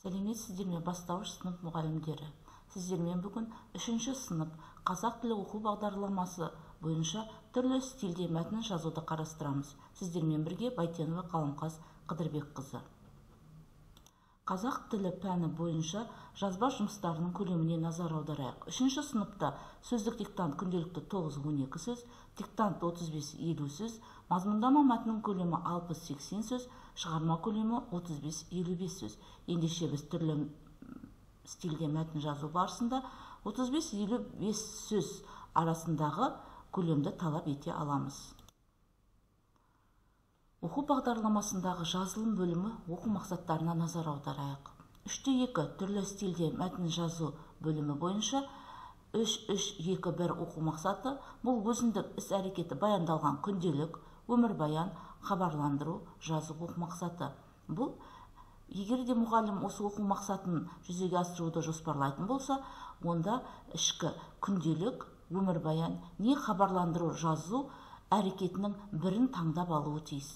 сәлеметсіздер ме? Бастауыш сынып мұғалімдері. Сіздермен бүгін үшінші сынып қазақ тілі оқу бағдарламасы бойынша түрлі стильде мәтін жазуды қарастырамыз. Сіздермен бірге байтенова қаламқас қыдырбекқызы. Қазақ тілі пәні бойынша жазба жұмыстарының көлеміне назар аударайық. Үшінші сыныпта сөздік диктант күнделікті 9-12 сөз диктант 35-50 сөз мазмұндама мәтіннің көлемі 60-80 сөз шығарма көлемі 35-55 сөз. Ендеше біз түрлі стильде мәтін жазу барысында 35-55 сөз арасындағы көлемді талап ете аламыз. Оқу бағдарламасындағы жазылым бөлімі оқу мақсаттарына назар аударайық. үште екі түрлі стильде мәтін жазу бөлімі бойынша үш үш екі бір оқу мақсаты бұл өзіндік іс әрекеті баяндалған күнделік өмірбаян хабарландыру жазу оқу мақсаты. Бұл егер де мұғалім осы оқу мақсатын жүзеге асыруды жоспарлайтын болса онда ішкі күнделік өмірбаян не хабарландыру жазу әрекетінің бірін таңдап алуы тиіс.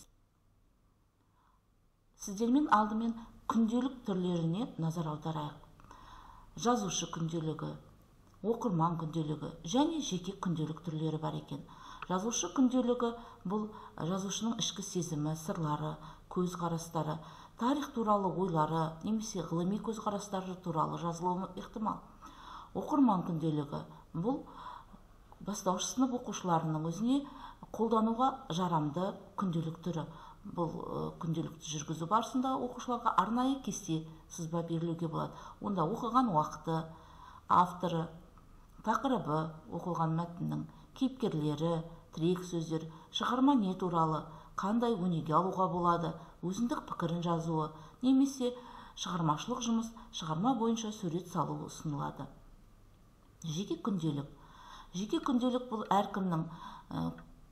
Сіздермен алдымен күнделік түрлеріне назар аударайық. Жазушы күнделігі оқырман күнделігі және жеке күнделік түрлері бар екен. Жазушы күнделігі бұл жазушының ішкі сезімі сырлары көзқарастары тарих туралы ойлары немесе ғылыми көзқарастары туралы жазылуы ықтимал оқырман күнделігі бұл бастауыш сынып оқушыларының өзіне қолдануға жарамды күнделік түрі. Бұл күнделікті жүргізу барысында оқушыларға арнайы кесте сызба берілуге болады. Онда оқыған уақыты авторы тақырыбы оқылған мәтіннің кейіпкерлері тірек сөздер шығарма не туралы қандай өнеге алуға болады өзіндік пікірін жазуы немесе шығармашылық жұмыс шығарма бойынша сурет салу ұсынылады. Жеке күнделік. Жеке күнделік бұл әркімнің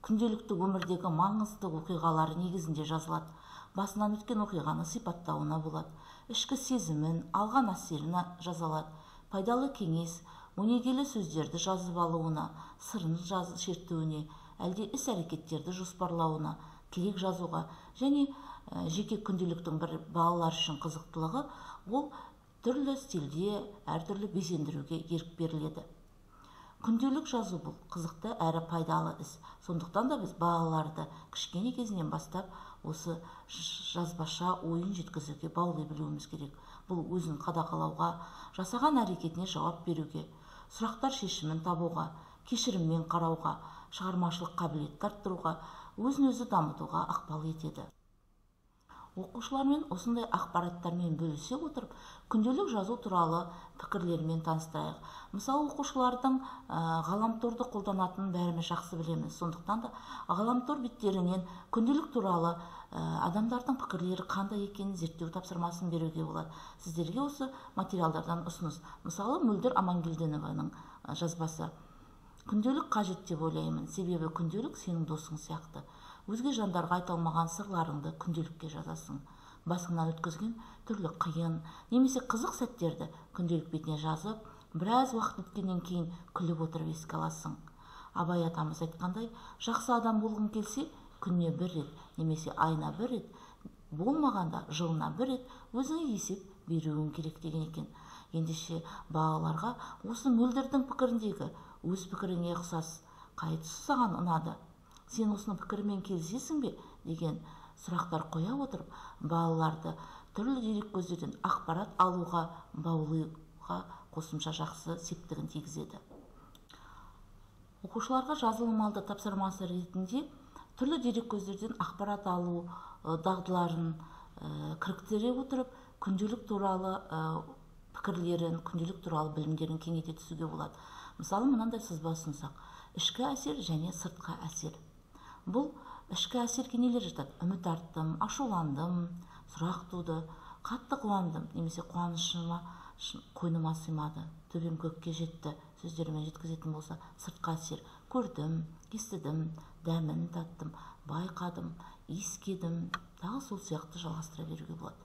күнделікті өмірдегі маңызды оқиғалары негізінде жазылады. Басынан өткен оқиғаны сипаттауына болады. Ішкі сезімін алған әсерін жазалады. Пайдалы кеңес өнегелі сөздерді жазып алуына сырын жаз шертуіне әлде іс әрекеттерді жоспарлауына тілек жазуға және жеке күнделіктің бір балалар үшін қызықтылығы ол түрлі стильде әртүрлі безендіруге ерік беріледі. Күнделік жазу бұл қызықты әрі пайдалы іс. Сондықтан да біз балаларды кішкене кезінен бастап осы жазбаша ойын жеткізуге баулай білуіміз керек. Бұл өзін қадағалауға жасаған әрекетіне жауап беруге сұрақтар шешімін табуға кешіріммен қарауға шығармашылық қабілетті арттыруға өзін өзі дамытуға ықпал етеді. Оқушылармен осындай ақпараттармен бөлісе отырып күнделік жазу туралы пікірлерімен таныстырайық мысалы оқушылардың ә, ғаламторды қолданатынын бәріміз жақсы білеміз. Сондықтан да ғаламтор беттерінен күнделік туралы адамдардың пікірлері қандай екенін зерттеу тапсырмасын беруге болады. Сіздерге осы материалдардан ұсыныс. Мысалы мөлдір амангелдинованың жазбасы. Күнделік қажет деп ойлаймын. Себебі күнделік сенің досың сияқты өзге жандарға айта алмаған сырларыңды күнделікке жазасың. Басыңнан өткізген түрлі қиын немесе қызық сәттерді күнделік бетіне жазып біраз уақыт өткеннен кейін күліп отырып еске аласың. Абай атамыз айтқандай жақсы адам болғың келсе күніне бір рет немесе айына бір рет болмағанда жылына бір рет өзіңе есеп беруің керек деген екен. Ендеше балаларға осы мөлдірдің пікіріндегі өз пікіріңе ұқсас қайсысы саған ұнады. Сен осының пікірімен келісесің бе деген сұрақтар қоя отырып балаларды түрлі дереккөздерден ақпарат алуға баулуға қосымша жақсы септігін тигізеді. Оқушыларға жазылым алды тапсырмасы ретінде түрлі дереккөздерден ақпарат алу дағдыларын кіріктіре отырып күнделік туралы пікірлерін күнделік туралы білімдерін кеңейте түсуге болады. Мысалы мынандай сызба ұсынсақ. Ішкі әсер және сыртқы әсер. Бұл ішкі әсерге нелер жатады. Үміт арттым ашуландым сұрақ туды қатты қуандым. Немесе қуанышыма қойныма сыймады. Төбем көкке жетті сөздерімен жеткізетін болса сыртқы әсер. Көрдім естідім дәмін таттым байқадым иіскедім. Тағы сол сияқты жалғастыра беруге болады.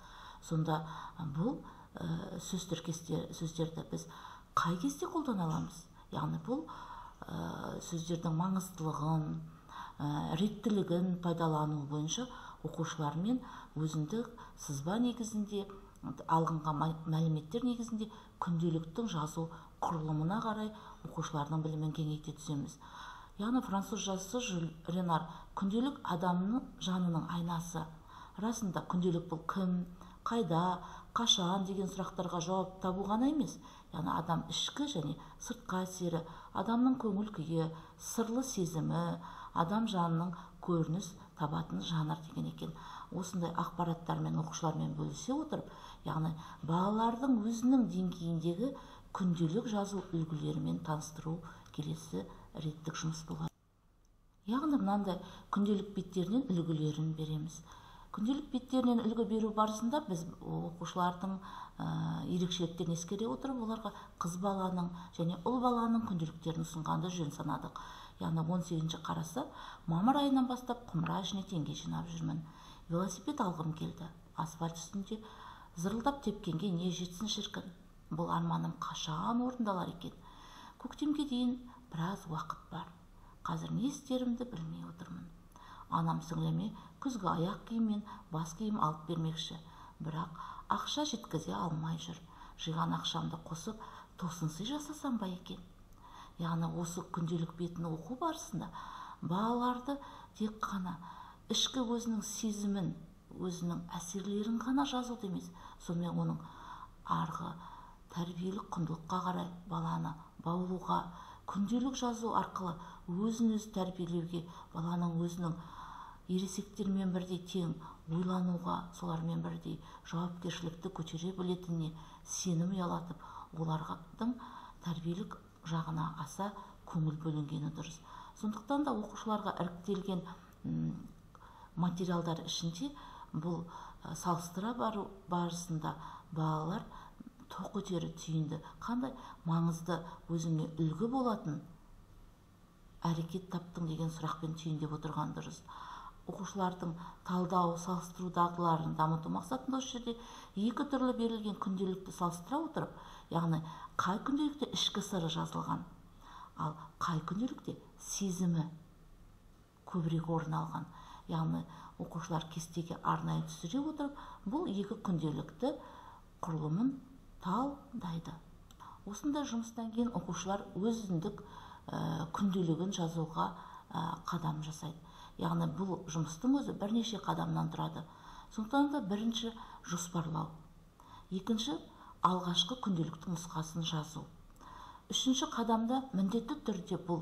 Сонда бұл ә, сөз сөздерді біз қай кезде қолдана аламыз? Яғни бұл ә, сөздердің маңыздылығын реттілігін пайдалану бойынша оқушылармен өзіндік сызба негізінде алынған мәліметтер негізінде күнделіктің жазу құрылымына қарай оқушылардың білімін кеңейте түсеміз. Яғни француз жазушы жюль ренар күнделік адамның жанының айнасы расында күнделік бұл кім қайда қашан? деген сұрақтарға жауап табу ғана емес. Яғни адам ішкі және сыртқы әсері адамның көңіл күйі сырлы сезімі адам жанының көрініс табатын жанр деген екен. Осындай ақпараттармен оқушылармен бөлісе отырып яғни балалардың өзінің деңгейіндегі күнделік жазу үлгілерімен таныстыру келесі реттік жұмыс болады яғни мынандай күнделік беттерінен үлгілерін береміз. Күнделік беттерінен үлгі беру барысында біз оқушылардың ерекшеліктерін ескере отырып оларға қыз баланың және ұл баланың күнделіктерін ұсынғанды жөн санадық. Яғни он сегізінші қараса мамыр айынан бастап құмыра ішіне теңге жинап жүрмін. Велосипед алғым келді. Асфальт үстінде зырылдап тепкенге не жетсін шіркін. Бұл арманым қашан орындалар екен? Көктемге дейін біраз уақыт бар. Қазір не істерімді білмей отырмын. Анам сіңліме күзгі аяқ киім мен бас киім алып бермекші. Бірақ ақша жеткізе алмай жүр. Жиған ақшамды қосып тосын сый жасасам ба екен? Яғни осы күнделік бетін оқу барысында балаларды тек қана ішкі өзінің сезімін өзінің әсерлерін ғана жазуды емес сонымен оның арғы тәрбиелік құндылыққа қарай баланы баулуға күнделік жазу арқылы өзін өзі тәрбиелеуге баланың өзінің ересектермен бірдей тең ойлануға солармен бірдей жауапкершілікті көтере білетініне сенім ұялатып олардың тәрбиелік жағына аса көңіл бөлінгені дұрыс. Сондықтан да оқушыларға іріктелген материалдар ішінде бұл салыстыра бару барысында балалар тоқ өтері түйінді қандай маңызды өзіңе үлгі болатын әрекет таптың деген сұрақпен түйіндеп отырған дұрыс. Оқушылардың талдау салыстыру дағдыларын дамыту мақсатында осы жерде екі түрлі берілген күнделікті салыстыра отырып яғни қай күнделікте ішкі сыры жазылған ал қай күнделікте сезімі көбірек орын алған. Яғни оқушылар кестеге арнайы түсіре отырып бұл екі күнделікті құрылымын талдайды. Осындай жұмыстан кейін оқушылар өзіндік ә, күнделігін жазуға ә, қадам жасайды. Яғни бұл жұмыстың өзі бірнеше қадамнан тұрады. Сондықтан да бірінші жоспарлау. Екінші алғашқы күнделіктің нұсқасын жазу. Үшінші қадамда міндетті түрде бұл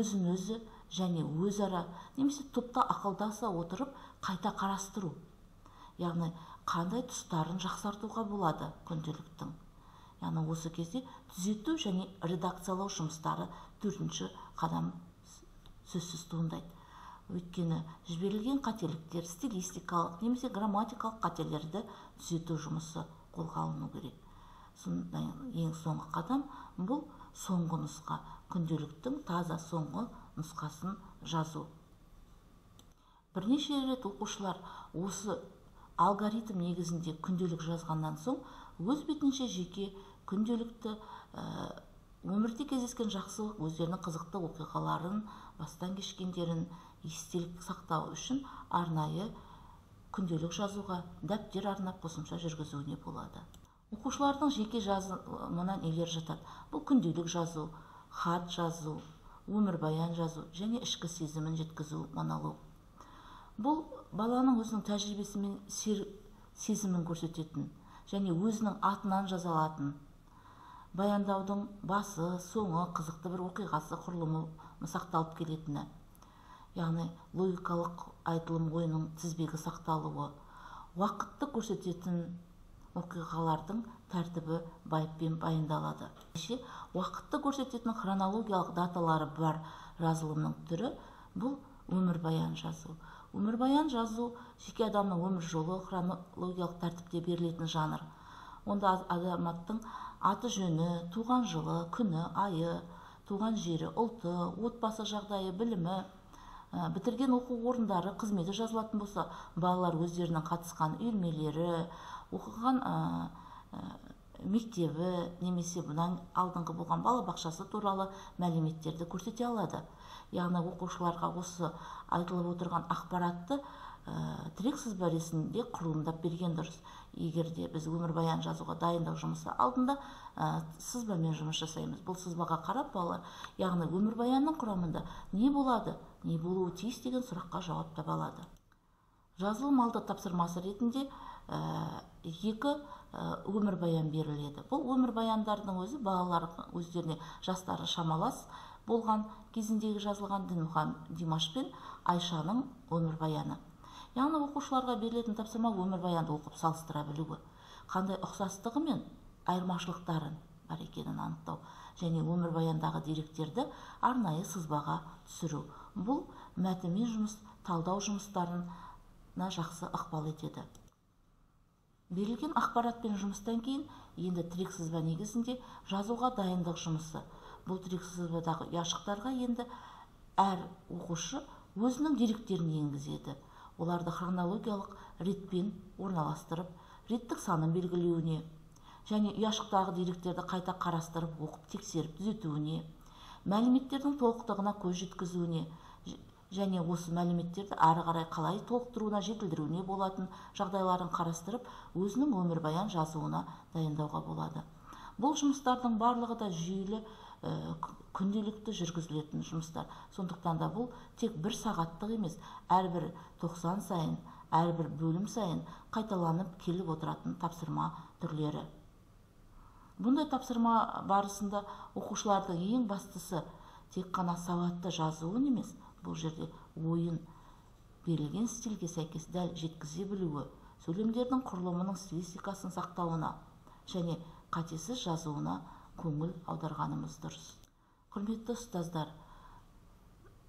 өзін өзі және өзара немесе топта ақылдаса отырып қайта қарастыру. Яғни қандай тұстарын жақсартуға болады күнделіктің. Яғни осы кезде түзету және редакциялау жұмыстары төртінші қадам сөзсіз туындайды. Өйткені жіберілген қателіктер стилистикалық немесе грамматикалық қателерді түзету жұмысы қолға алыну керек. Сондай ең соңғы қадам бұл соңғы нұсқа күнделіктің таза соңғы нұсқасын жазу. Бірнеше рет оқушылар осы алгоритм негізінде күнделік жазғаннан соң өз бетінше жеке күнделікті ә, өмірде кездескен жақсы өздерінің қызықты оқиғаларын бастан кешкендерін естелік сақтау үшін арнайы күнделік жазуға дәптер арнап қосымша жүргізуіне болады. Оқушылардың жеке жазымына нелер жатады. Бұл күнделік жазу хат жазу өмірбаян жазу және ішкі сезімін жеткізу монолог бұл баланың өзінің тәжірибесі мен сезімін көрсететін және өзінің атынан жазалатын баяндаудың басы соңы қызықты бір оқиғасы құрылымы сақталып келетіні. Яғни логикалық айтылым ойының тізбегі сақталуы уақытты көрсететін оқиғалардың тәртібі байыппен баяндалады. Уақытты көрсететін хронологиялық даталары бар жазылымның түрі бұл өмірбаян жазу. Өмірбаян жазу жеке адамның өмір жолы хронологиялық тәртіпте берілетін жанр. Онда азаматтың аты жөні туған жылы күні айы туған жері ұлты отбасы жағдайы білімі Ә, бітірген оқу орындары қызметі жазылатын болса балалар өздерінің қатысқан үйірмелері оқыған ә, ә, мектебі немесе бұдан алдыңғы болған балабақшасы туралы мәліметтерді көрсете алады. Яғни оқушыларға осы айтылып отырған ақпаратты тірек сызба ретінде құрылымдап берген дұрыс. Егер де біз өмірбаян жазуға дайындық жұмысы алдында ә, сызбамен жұмыс жасаймыз. Бұл сызбаға қарап балалар яғни өмірбаянның құрамында не болады не болуы тиіс деген сұраққа жауап таба алады. Жазылым алды тапсырмасы ретінде екі өмірбаян беріледі. Бұл өмірбаяндардың өзі балалар өздеріне жастары шамалас болған кезіндегі жазылған дінмұхан димаш пен айшаның өмірбаяны. Яғни оқушыларға берілетін тапсырма өмірбаянды оқып салыстыра білуі қандай ұқсастығы мен айырмашылықтарын бар екенін анықтау және өмірбаяндағы деректерді арнайы сызбаға түсіру. Бұл мәтінмен жұмыс талдау жұмыстарына жақсы ықпал етеді. Берілген ақпаратпен жұмыстан кейін енді тірек сызба негізінде жазуға дайындық жұмысы. Бұл тірек сызбадағы ұяшықтарға енді әр оқушы өзінің деректерін енгізеді. Оларды хронологиялық ретпен орналастырып реттік санын белгілеуіне және ұяшықтағы деректерді қайта қарастырып оқып тексеріп түзетуіне мәліметтердің толықтығына көз жеткізуіне және осы мәліметтерді ары қарай қалай толықтыруына жетілдіруіне болатын жағдайларын қарастырып өзінің өмірбаян жазуына дайындауға болады. Бұл жұмыстардың барлығы да жүйелі күнделікті жүргізілетін жұмыстар. Сондықтан да бұл тек бір сағаттық емес әрбір 90 сайын әрбір бөлім сайын қайталанып келіп отыратын тапсырма түрлері. Бұндай тапсырма барысында оқушылардың ең бастысы тек қана сауатты жазуын емес бұл жерде ойын берілген стильге сәйкес дәл жеткізе білуі сөйлемдердің құрылымының стилистикасын сақтауына және қатесіз жазуына көңіл аударғанымыз дұрыс. Құрметті ұстаздар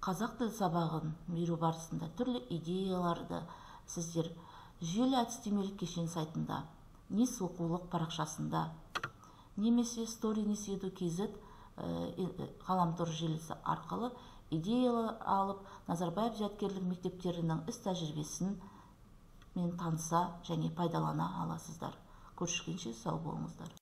қазақ тіл сабағын беру барысында түрлі идеяларды сіздер жүйелі әдістемелік кешен сайтында нис оқулық парақшасында немесе story edu kz ғаламтор желісі арқылы идея алып назарбаев зияткерлік мектептерінің іс тәжірибесін мен таныса және пайдалана аласыздар. Көріскенше сау болыңыздар.